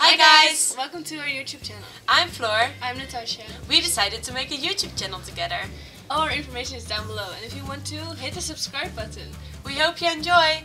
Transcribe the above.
Hi guys! Welcome to our YouTube channel. I'm Floor. I'm Natasja. We decided to make a YouTube channel together. All our information is down below and if you want to, hit the subscribe button. We hope you enjoy!